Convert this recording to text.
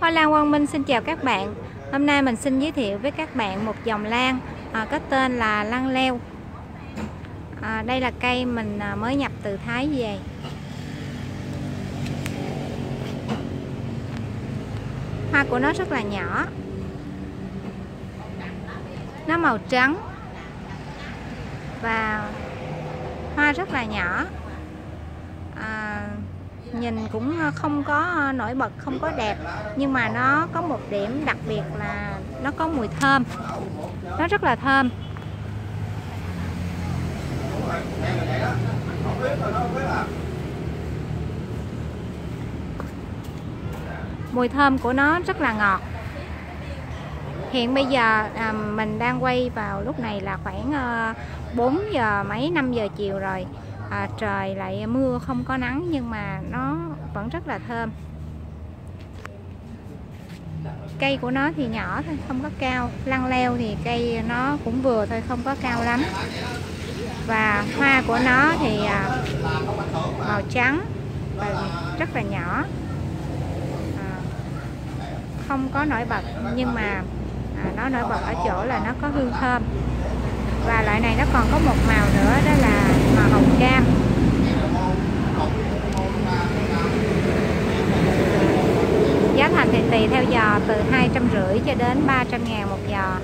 Hoa lan Quang Minh xin chào các bạn. Hôm nay mình xin giới thiệu với các bạn một dòng lan à, có tên là lan leo. À, Đây là cây mình à, mới nhập từ Thái về. Hoa của nó rất là nhỏ. Nó màu trắng. Và hoa rất là nhỏ. À, nhìn cũng ờ, không có ờ, nổi bật không có đẹp. Nhưng mà nó có một điểm đặc biệt là nó có mùi thơm. Nó rất là thơm. Mùi thơm của nó rất là ngọt. Hiện bây giờ à, mình đang quay vào lúc này là khoảng ờ, à, 4 giờ mấy 5 giờ chiều rồi à, trời lại mưa không có nắng nhưng mà nó vẫn rất là thơm. Cây của nó thì nhỏ thôi không có cao. Lăng leo thì cây nó cũng vừa thôi không có cao lắm. Và hoa của nó thì à, màu trắng và rất là nhỏ. À, không có nổi bật nhưng mà à, nó nổi bật ở chỗ là nó có hương thơm. Và loại này nó còn có một màu nữa đó là giá thành thì tùy theo giò từ hai trăm rưỡi cho đến 300 ngàn một giò